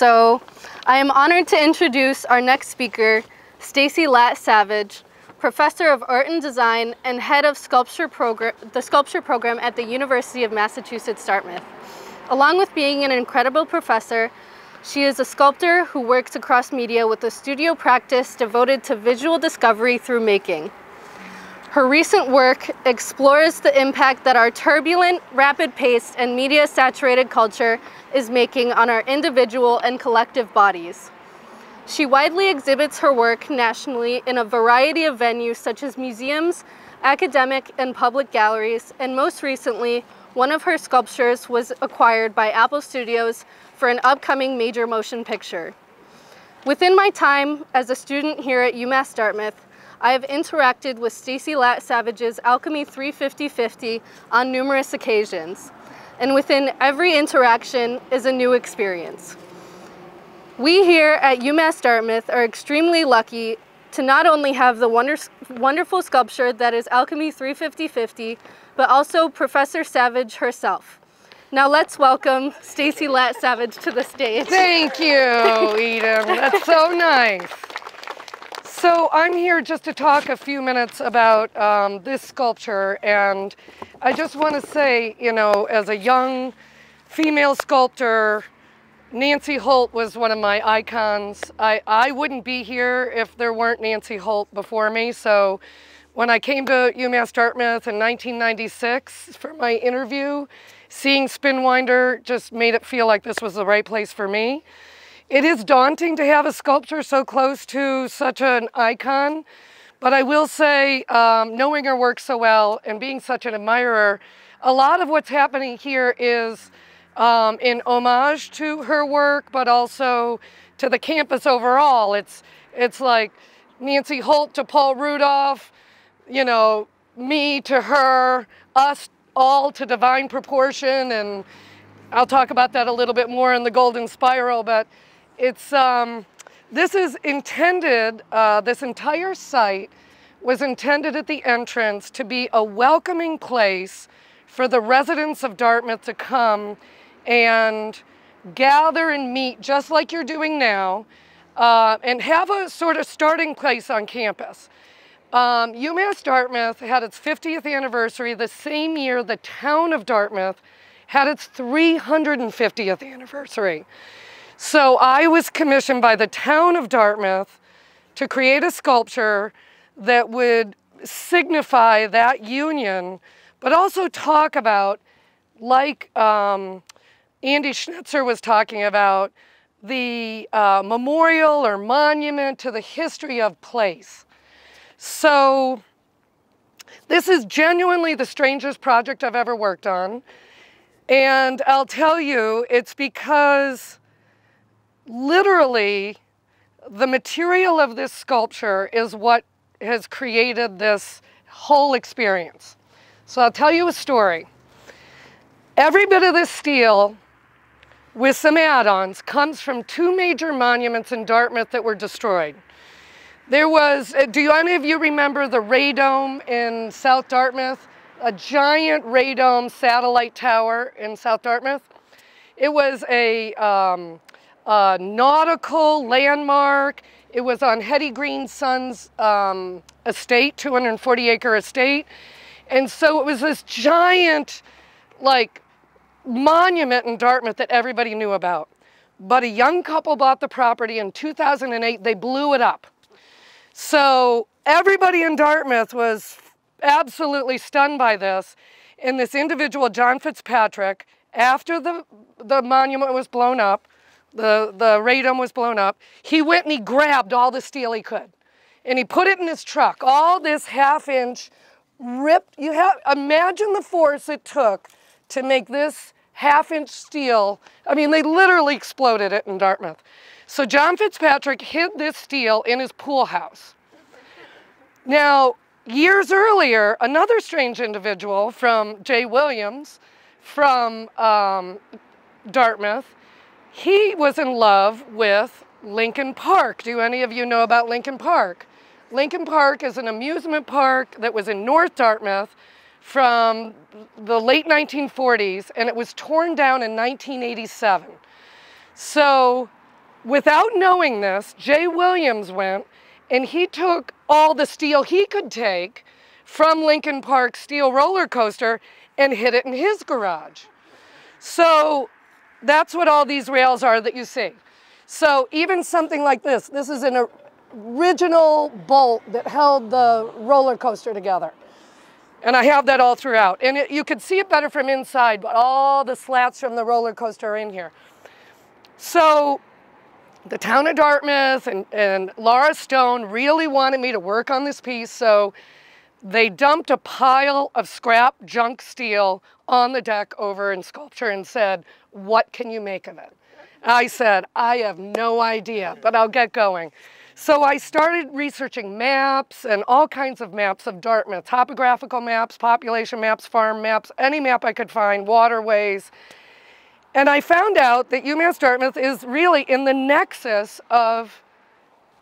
So I am honored to introduce our next speaker, Stacy Latt Savage, Professor of Art and Design and Head of Sculpture Program, the Sculpture Program at the University of Massachusetts Dartmouth. Along with being an incredible professor, she is a sculptor who works across media with a studio practice devoted to visual discovery through making. Her recent work explores the impact that our turbulent, rapid-paced, and media-saturated culture is making on our individual and collective bodies. She widely exhibits her work nationally in a variety of venues such as museums, academic and public galleries, and most recently, one of her sculptures was acquired by Apple Studios for an upcoming major motion picture. Within my time as a student here at UMass Dartmouth, I have interacted with Stacy Latt Savage's Alchemy 35050 on numerous occasions, and within every interaction is a new experience. We here at UMass Dartmouth are extremely lucky to not only have the wonder, wonderful sculpture that is Alchemy 35050, but also Professor Savage herself. Now let's welcome Stacy Latt Savage to the stage. Thank you, Eden. That's so nice. So I'm here just to talk a few minutes about um, this sculpture and I just want to say, you know, as a young female sculptor, Nancy Holt was one of my icons. I, I wouldn't be here if there weren't Nancy Holt before me. So when I came to UMass Dartmouth in 1996 for my interview, seeing Spinwinder just made it feel like this was the right place for me. It is daunting to have a sculpture so close to such an icon, but I will say, um, knowing her work so well and being such an admirer, a lot of what's happening here is um, in homage to her work, but also to the campus overall. It's, it's like Nancy Holt to Paul Rudolph, you know, me to her, us all to divine proportion. And I'll talk about that a little bit more in the Golden Spiral, but it's, um, this is intended, uh, this entire site was intended at the entrance to be a welcoming place for the residents of Dartmouth to come and gather and meet just like you're doing now uh, and have a sort of starting place on campus. Um, UMass Dartmouth had its 50th anniversary the same year the town of Dartmouth had its 350th anniversary. So I was commissioned by the town of Dartmouth to create a sculpture that would signify that union, but also talk about, like um, Andy Schnitzer was talking about the uh, memorial or monument to the history of place. So this is genuinely the strangest project I've ever worked on. And I'll tell you, it's because literally the material of this sculpture is what has created this whole experience. So I'll tell you a story. Every bit of this steel with some add-ons comes from two major monuments in Dartmouth that were destroyed. There was, uh, do any of you remember the radome in South Dartmouth? A giant radome satellite tower in South Dartmouth. It was a, um, a nautical landmark. It was on Hetty Green's son's um, estate, 240 acre estate. And so it was this giant, like monument in Dartmouth that everybody knew about. But a young couple bought the property in 2008. They blew it up. So everybody in Dartmouth was absolutely stunned by this. And this individual, John Fitzpatrick, after the, the monument was blown up, the, the radome was blown up, he went and he grabbed all the steel he could. And he put it in his truck. All this half inch ripped, you have, imagine the force it took to make this half inch steel. I mean, they literally exploded it in Dartmouth. So John Fitzpatrick hid this steel in his pool house. Now, years earlier, another strange individual from Jay Williams from um, Dartmouth, he was in love with Lincoln Park. Do any of you know about Lincoln Park? Lincoln Park is an amusement park that was in North Dartmouth from the late 1940s and it was torn down in 1987. So without knowing this, Jay Williams went and he took all the steel he could take from Lincoln Park steel roller coaster and hid it in his garage. So that's what all these rails are that you see. So even something like this, this is an original bolt that held the roller coaster together. And I have that all throughout. And it, you can see it better from inside, but all the slats from the roller coaster are in here. So the town of Dartmouth and, and Laura Stone really wanted me to work on this piece. So they dumped a pile of scrap junk steel on the deck over in sculpture and said, what can you make of it? I said, I have no idea, but I'll get going. So I started researching maps and all kinds of maps of Dartmouth, topographical maps, population maps, farm maps, any map I could find, waterways. And I found out that UMass Dartmouth is really in the nexus of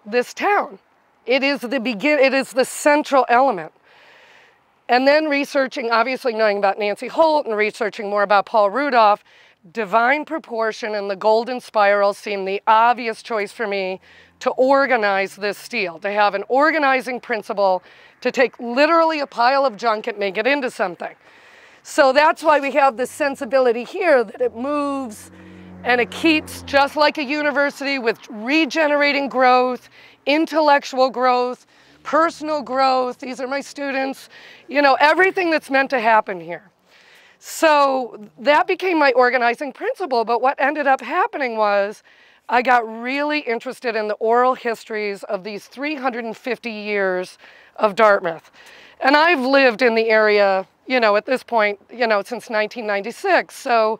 this town. It is the begin, it is the central element. And then researching, obviously knowing about Nancy Holt and researching more about Paul Rudolph, divine proportion and the golden spiral seemed the obvious choice for me to organize this steel, to have an organizing principle, to take literally a pile of junk and make it into something. So that's why we have this sensibility here that it moves and it keeps just like a university with regenerating growth, intellectual growth, personal growth. These are my students. You know, everything that's meant to happen here. So that became my organizing principle. But what ended up happening was I got really interested in the oral histories of these 350 years of Dartmouth. And I've lived in the area, you know, at this point, you know, since 1996. So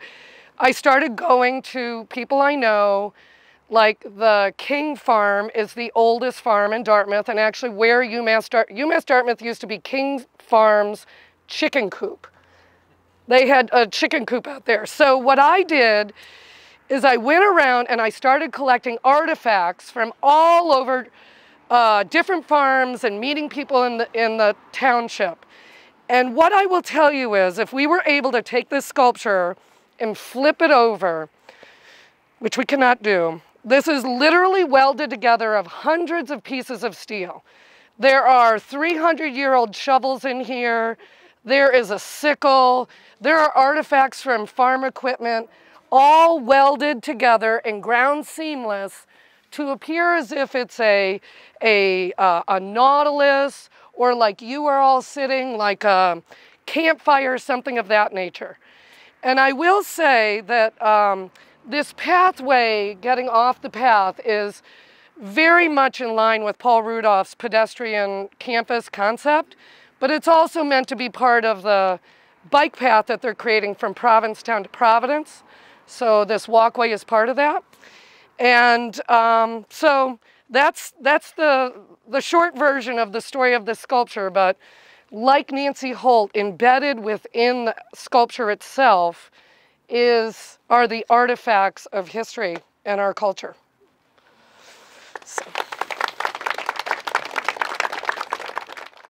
I started going to people I know, like the King Farm is the oldest farm in Dartmouth, and actually where UMass, UMass Dartmouth used to be King Farm's chicken coop. They had a chicken coop out there. So what I did is I went around and I started collecting artifacts from all over uh, different farms and meeting people in the, in the township. And what I will tell you is if we were able to take this sculpture and flip it over, which we cannot do, this is literally welded together of hundreds of pieces of steel. There are 300 year old shovels in here. There is a sickle. There are artifacts from farm equipment, all welded together and ground seamless to appear as if it's a, a, uh, a nautilus or like you are all sitting like a campfire, something of that nature. And I will say that um, this pathway, getting off the path, is very much in line with Paul Rudolph's pedestrian campus concept, but it's also meant to be part of the bike path that they're creating from Provincetown to Providence. So this walkway is part of that. And um, so that's, that's the, the short version of the story of the sculpture, but like Nancy Holt, embedded within the sculpture itself is, are the artifacts of history and our culture. So.